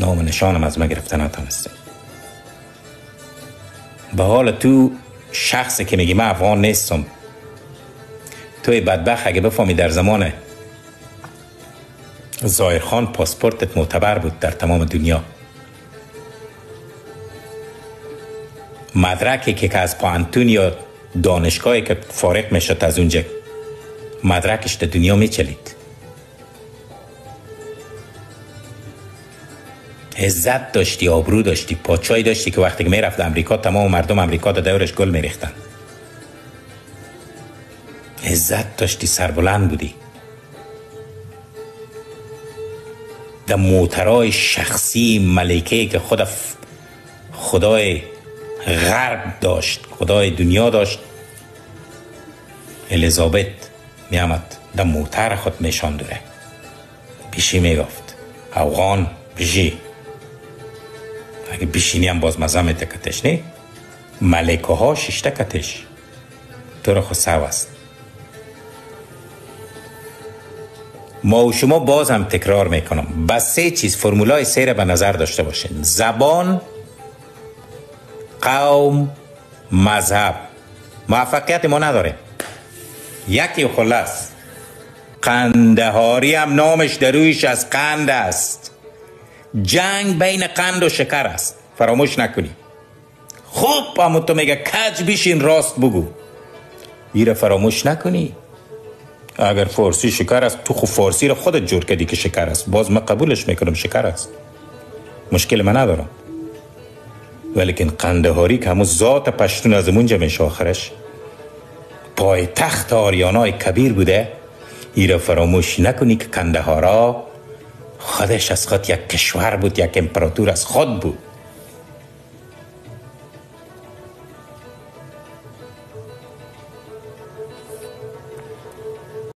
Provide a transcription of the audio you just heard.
نام نشانم از ما گرفته نتانسته به حال تو شخصی که میگی من افغان نیستم. توی بدبخت اگه بفهمی در زمان خان پاسپورتت معتبر بود در تمام دنیا. مدرکی که از پانتون یا دانشگاهی که فارغ می‌شد از اونجا. مدرکش در دنیا میچلید. عزت داشتی آبرو داشتی پاچای داشتی که وقتی که می‌رفت امریکا تمام مردم امریکا در دورش گل میریختن. عزت داشتی سربلند بودی. در موترای شخصی ملکه که خود خدای غرب داشت خدای دنیا داشت الیزابت میامد در موتر خود میشان دوره پیشی می‌گفت افغان پیشی اگه بیشینی هم باز مزه کتش نه؟ ملکه ها ششته کتش. تو را خود است ما و شما باز هم تکرار می‌کنم. بس سه چیز فرمولای سه به نظر داشته باشین. زبان قوم مذهب. موفقیت ما نداره. یکی خلاص. قندهاری هم نامش درویش از قند است. جنگ بین قند و شکر است. فراموش نکنی. خوب همون تو میگه کج بیشین راست بگو. ایره فراموش نکنی. اگر فارسی شکر است تو خود فارسی رو خودت جور کردی که شکر است. باز من قبولش می‌کنم شکر است. مشکل من ندارم. ولیکن قندهاری که همون ذات پشتون از اونجا میشه آخرش. پای تخت آریانای کبیر بوده. ایره فراموش نکنی که کندهارا خودش از خود یک کشور بود یک امپراتور از خود بود.